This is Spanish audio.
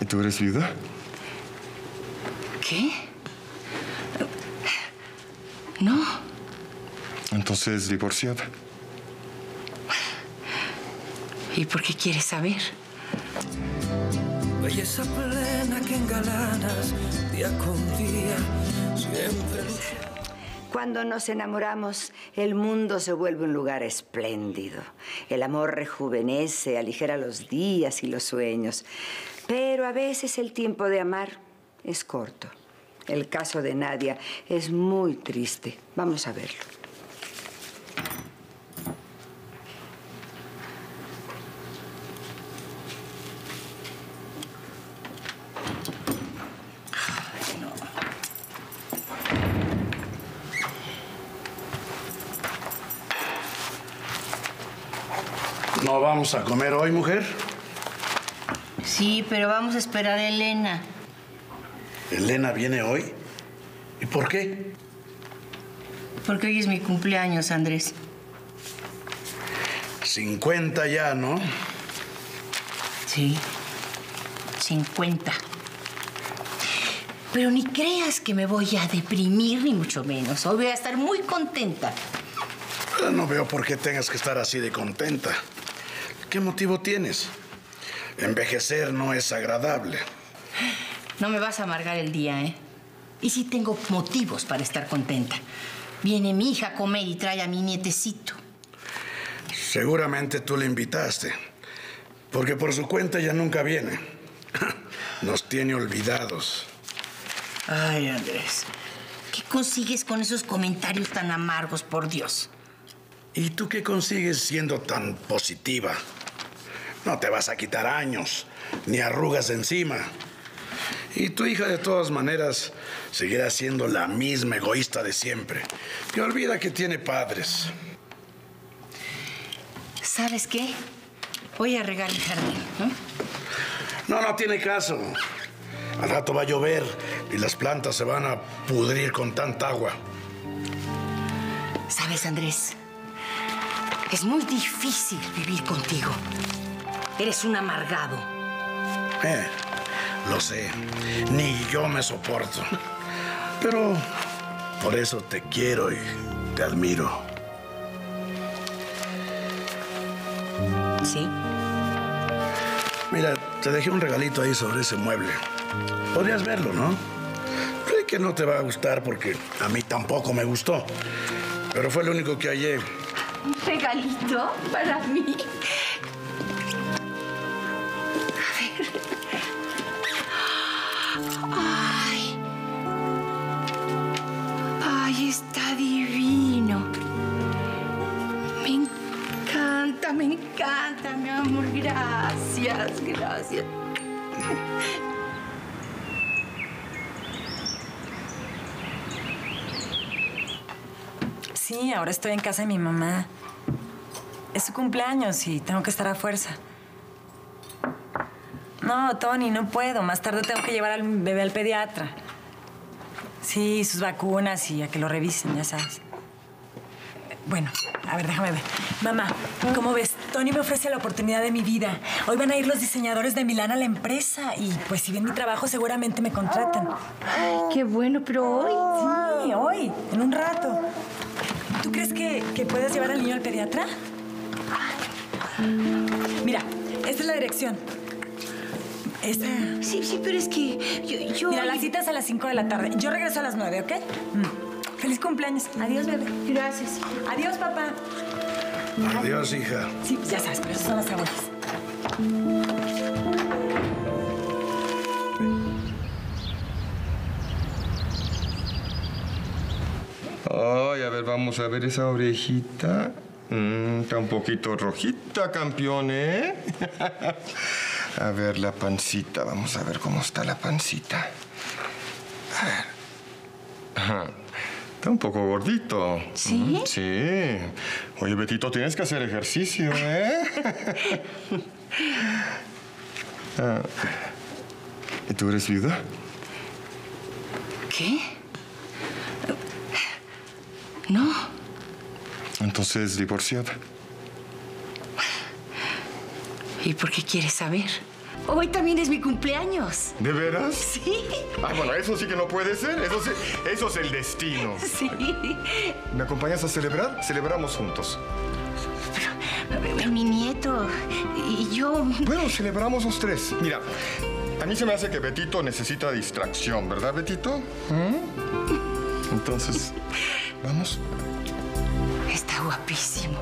¿Y tú eres viuda? ¿Qué? No. Entonces, divorciada. ¿Y por qué quieres saber? Belleza plena que engalanas día con día, siempre Cuando nos enamoramos, el mundo se vuelve un lugar espléndido. El amor rejuvenece, aligera los días y los sueños. Pero a veces el tiempo de amar es corto. El caso de Nadia es muy triste. Vamos a verlo. ¿No vamos a comer hoy, mujer? Sí, pero vamos a esperar a Elena. ¿Elena viene hoy? ¿Y por qué? Porque hoy es mi cumpleaños, Andrés. 50 ya, ¿no? Sí. 50. Pero ni creas que me voy a deprimir, ni mucho menos. Hoy voy a estar muy contenta. Pero no veo por qué tengas que estar así de contenta. ¿Qué motivo tienes? Envejecer no es agradable. No me vas a amargar el día, ¿eh? Y sí tengo motivos para estar contenta. Viene mi hija a comer y trae a mi nietecito. Seguramente tú le invitaste. Porque por su cuenta ya nunca viene. Nos tiene olvidados. Ay, Andrés. ¿Qué consigues con esos comentarios tan amargos, por Dios? ¿Y tú qué consigues siendo tan positiva? No te vas a quitar años, ni arrugas de encima. Y tu hija, de todas maneras, seguirá siendo la misma egoísta de siempre. Que olvida que tiene padres. ¿Sabes qué? Voy a regar el jardín. ¿no? No, no tiene caso. Al rato va a llover y las plantas se van a pudrir con tanta agua. ¿Sabes, Andrés? Es muy difícil vivir contigo. Eres un amargado. Eh, lo sé. Ni yo me soporto. Pero por eso te quiero y te admiro. ¿Sí? Mira, te dejé un regalito ahí sobre ese mueble. Podrías verlo, ¿no? Sé que no te va a gustar porque a mí tampoco me gustó. Pero fue lo único que hallé. ¿Un regalito para mí? Me encanta, mi amor. Gracias, gracias. Sí, ahora estoy en casa de mi mamá. Es su cumpleaños y tengo que estar a fuerza. No, Tony, no puedo. Más tarde tengo que llevar al bebé al pediatra. Sí, sus vacunas y a que lo revisen, ya sabes. Bueno, a ver, déjame ver. Mamá, ¿cómo ves? Tony me ofrece la oportunidad de mi vida. Hoy van a ir los diseñadores de Milán a la empresa y pues si ven mi trabajo seguramente me contratan. Qué bueno, pero hoy. Sí, hoy, en un rato. ¿Tú crees que, que puedes llevar al niño al pediatra? Mira, esta es la dirección. Esta. Sí, sí, pero es que yo... yo... Mira, la cita es a las 5 de la tarde. Yo regreso a las 9, ¿ok? Mm. Feliz cumpleaños. Adiós, bebé. Gracias. Adiós, papá. Adiós, hija. Sí, ya sabes, pero esas son las abuelas. Ay, a ver, vamos a ver esa orejita. Mm, está un poquito rojita, campeón, ¿eh? a ver la pancita. Vamos a ver cómo está la pancita. A ver. Ajá. Está un poco gordito. ¿Sí? Sí. Oye, Betito, tienes que hacer ejercicio, ¿eh? Ah, ¿Y tú eres viuda? ¿Qué? No. Entonces, divorciada. ¿Y por qué quieres saber? Hoy también es mi cumpleaños. ¿De veras? Sí, Ah, bueno, eso sí que no puede ser. Eso, sí- eso es el destino. sí. ¿Me acompañas a celebrar? Celebramos juntos. Mi nieto y yo... Bueno, celebramos los tres. Mira, a mí se me hace que Betito necesita distracción, ¿verdad, Betito? ¿Mm? Entonces, ¿vamos? Está guapísimo.